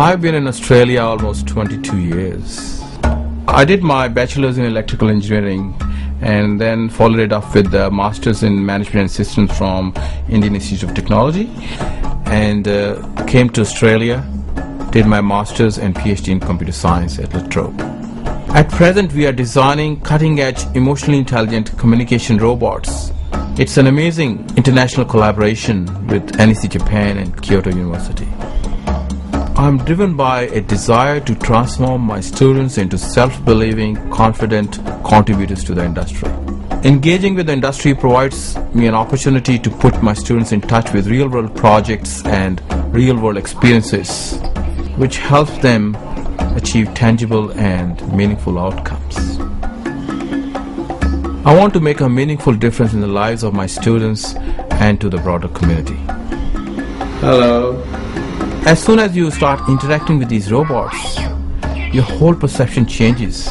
I've been in Australia almost 22 years. I did my bachelor's in electrical engineering and then followed it up with the master's in management and systems from Indian Institute of Technology and uh, came to Australia, did my master's and PhD in computer science at La Trobe. At present, we are designing cutting-edge emotionally intelligent communication robots. It's an amazing international collaboration with NEC Japan and Kyoto University. I'm driven by a desire to transform my students into self-believing, confident contributors to the industry. Engaging with the industry provides me an opportunity to put my students in touch with real-world projects and real-world experiences, which helps them achieve tangible and meaningful outcomes. I want to make a meaningful difference in the lives of my students and to the broader community. Hello. As soon as you start interacting with these robots, your whole perception changes.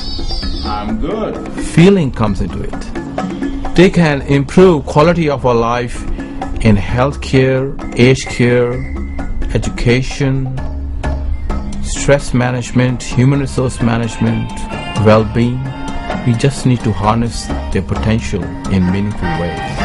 I'm good. Feeling comes into it. They can improve quality of our life in healthcare, aged care, education, stress management, human resource management, well-being. We just need to harness their potential in meaningful ways.